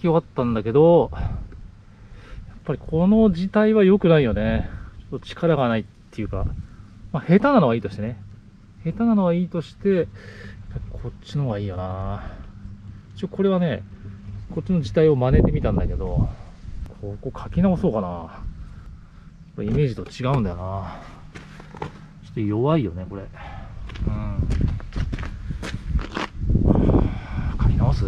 き終わったんだけど、やっぱりこの字体は良くないよね。ちょっと力がないっていうか、まあ、下手なのはいいとしてね。下手なのはいいとして、こっちの方がいいよな。一応これはね、こっちの字体を真似てみたんだけど、ここ書き直そうかな。イメージと違うんだよな。ちょっと弱いよね、これ。うん。書き直す？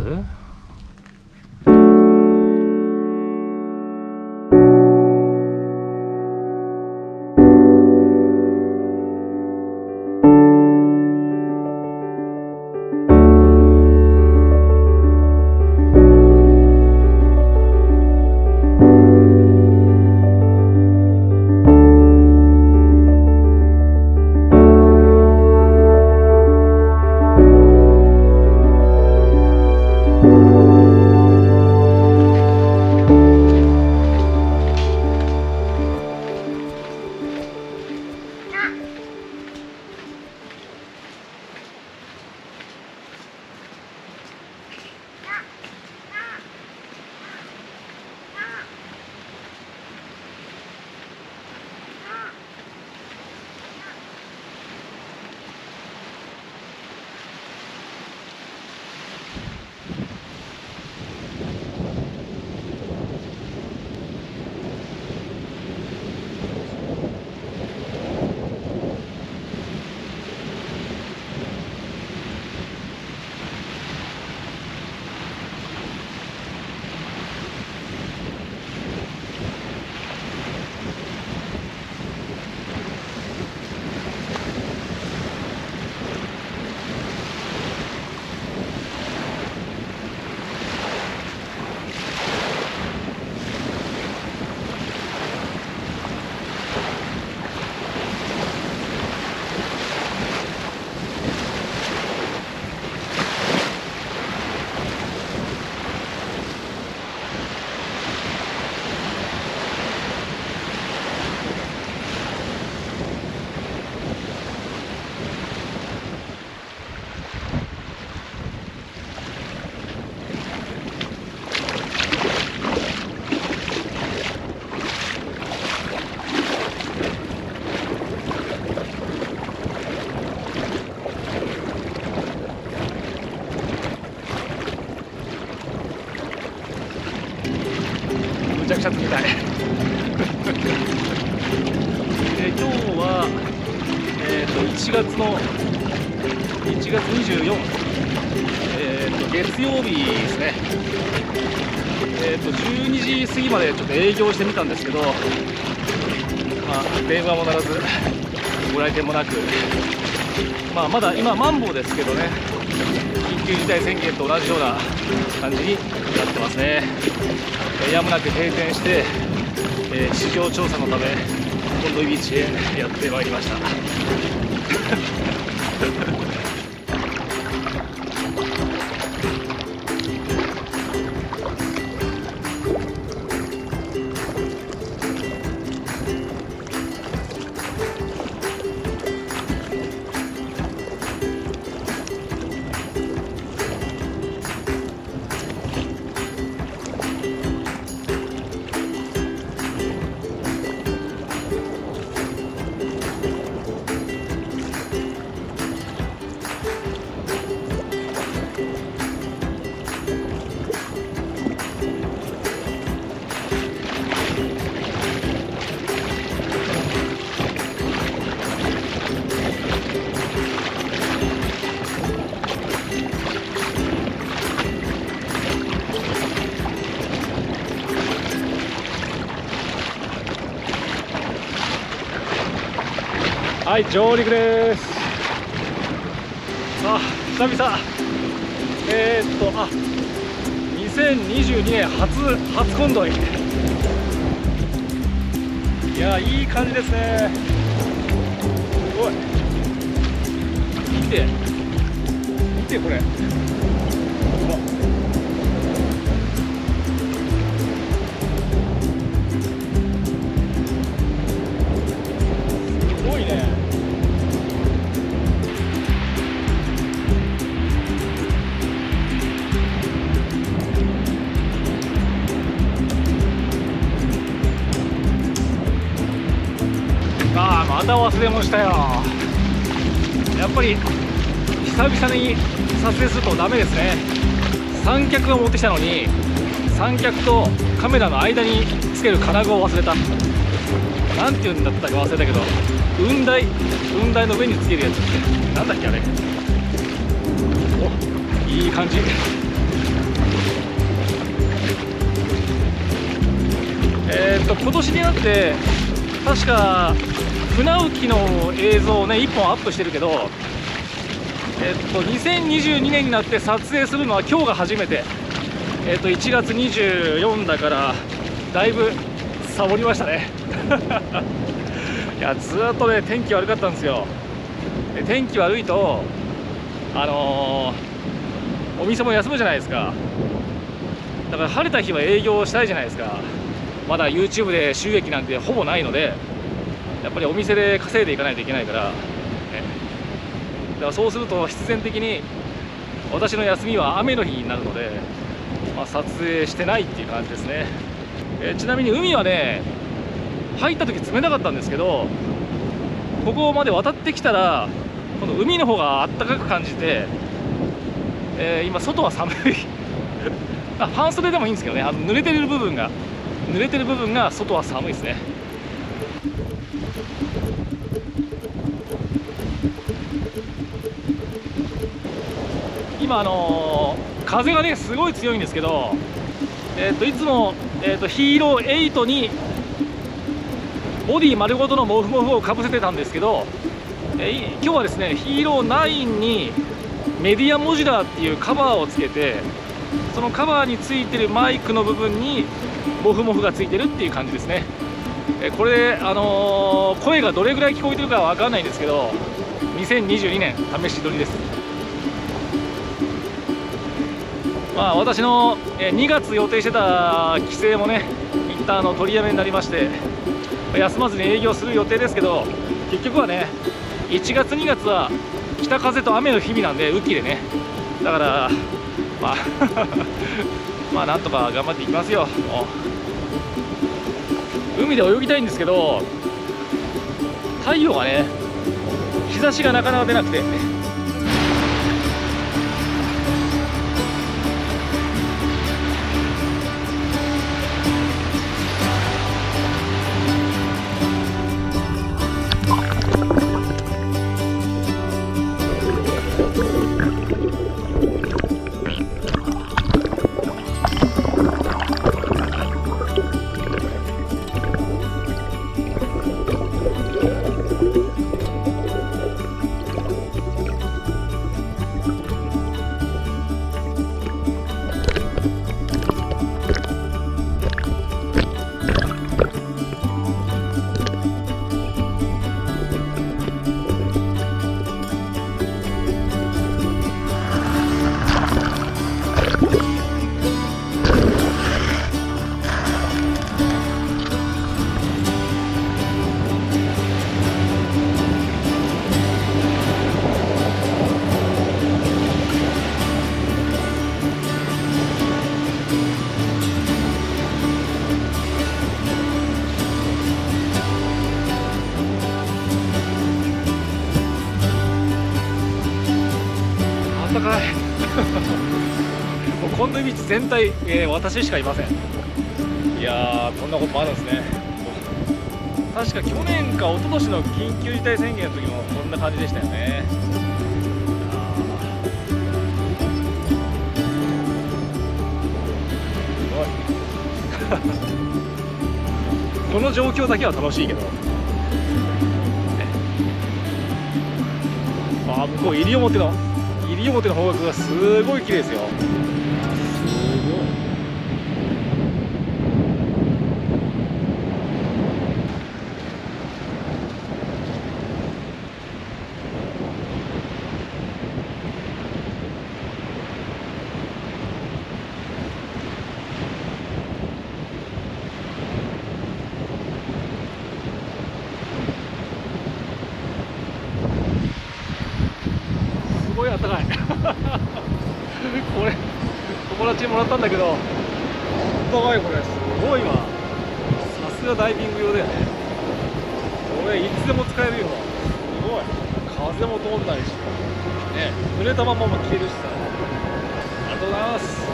1月の1月24、えー、と月曜日ですね、えー、と12時過ぎまでちょっと営業してみたんですけど、まあ、電話も鳴らずご来店もなく、まあ、まだ今マンボウですけどね。緊急事態宣言と同じような感じになってますね。やむなく閉店して、えー市場調査のため本土ビーチへやってまいりました。Ha ha ha. い上陸です。さあ久々。えー、っとあ2022年初初コンドイいやいい感じですね。すごい。見て。見てこれ。ああまた忘れもしたよ。やっぱり久々に撮影するとダメですね。三脚を持ってきたのに三脚とカメラの間につける金具を忘れた。なんて言うんだったか忘れたけど雲台雲台の上につけるやつって。なんだっけあれ。おいい感じ。えーっと今年になって確か船浮きの映像をね1本アップしてるけどえっと2022年になって撮影するのは今日が初めて。えっと1月24だからだいぶサボりましたね。いやずっとね天気悪かったんですよ。で天気悪いとあのーお店も休むじゃないですか。だから晴れた日は営業したいじゃないですか。まだ YouTube で収益なんてほぼないので。やっぱりお店で稼いでいかないといけないから、ね、だからそうすると必然的に私の休みは雨の日になるので、まあ、撮影してないっていう感じですね、えちなみに海はね入った時冷たかったんですけどここまで渡ってきたらこの海の方があったかく感じて、えー今外は寒い。あ半袖でもいいんですけどね。あの濡れてる部分が濡れてる部分が外は寒いですね。今あのー風がねすごい強いんですけどえっ、といつも、えー、とヒーロー8にボディ丸ごとのモフモフをかぶせてたんですけど、えー今日はですねヒーロー9にメディアモジュラーっていうカバーをつけてそのカバーについてるマイクの部分にモフモフがついてるっていう感じですね。えーこれあのー声がどれぐらい聞こえてるかは分かんないんですけど2022年試し撮りです。まあ私の2月予定してた帰省もね一旦あの取りやめになりまして休まずに営業する予定ですけど結局はね1月2月は北風と雨の日々なんで雨季でね。だからまあ まあなんとか頑張っていきますよ。海で泳ぎたいんですけど太陽がね日差しがなかなか出なくて。もうこの道全体、えー私しかいません。いやーこんなこともあるんですね。確か去年か一昨年の緊急事態宣言の時もこんな感じでしたよね。すごい。この状況だけは楽しいけど。あ向こう西表の表の方角がすごい綺麗ですよすごいすごいあったかいこれ友達にもらったんだけど。あったかいこれ。すごいわ。さすがダイビング用だよね。これいつでも使えるよ。すごい。風も通んないし。ね。濡れたままも消えるしさ。ありがとうございます。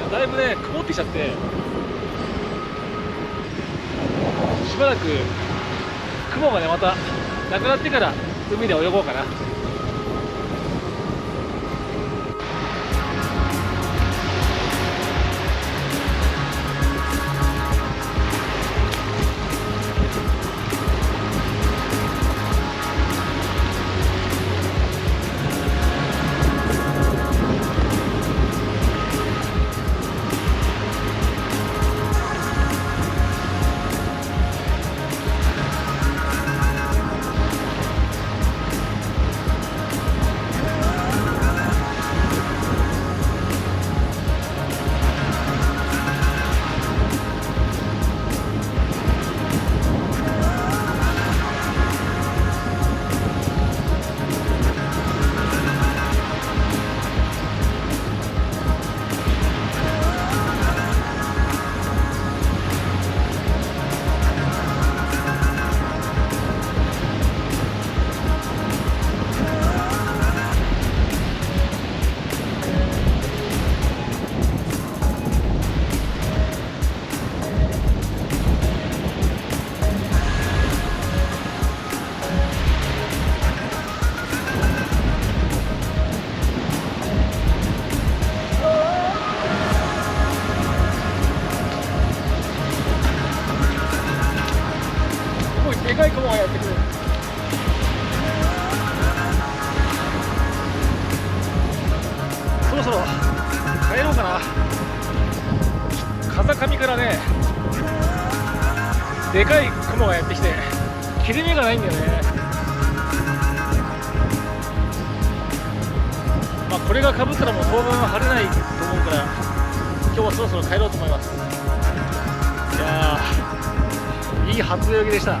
いやだいぶね曇ってきちゃって。しばらく雲がねまたなくなってから海で泳ごうかなやいい初泳ぎでした。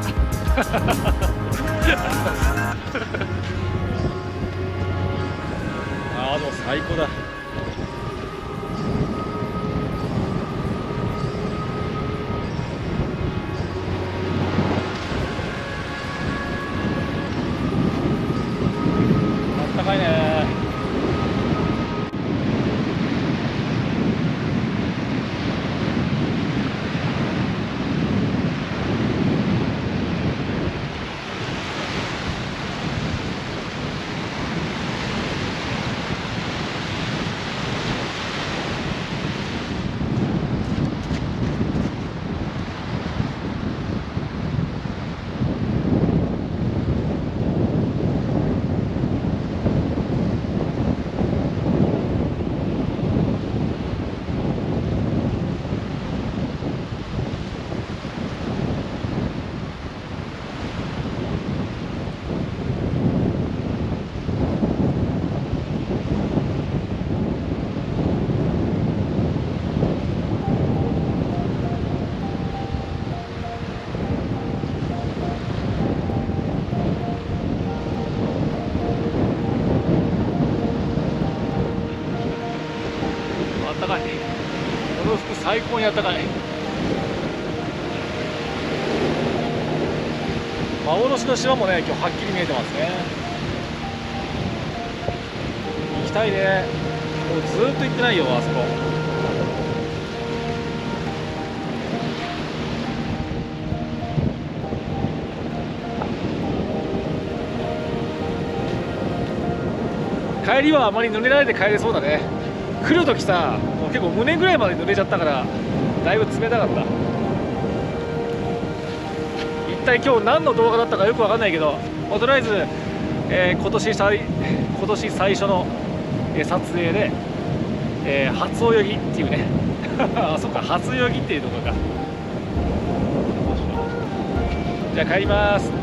ああでも最高だあったかいねあったかいこの服最高にあったかい。幻の島もね今日はっきり見えてますね。行きたいね。もうずっと行ってないよあそこ。帰りはあまり濡れないで帰れそうだね。来るときさもう結構胸ぐらいまで濡れちゃったからだいぶ冷たかった。一体今日何の動画だったかよくわかんないけど、とりあえず、えー今年最今年最初の、え撮影で、えー初泳ぎっていうね。あそっか初泳ぎっていうところか。じゃあ帰ります。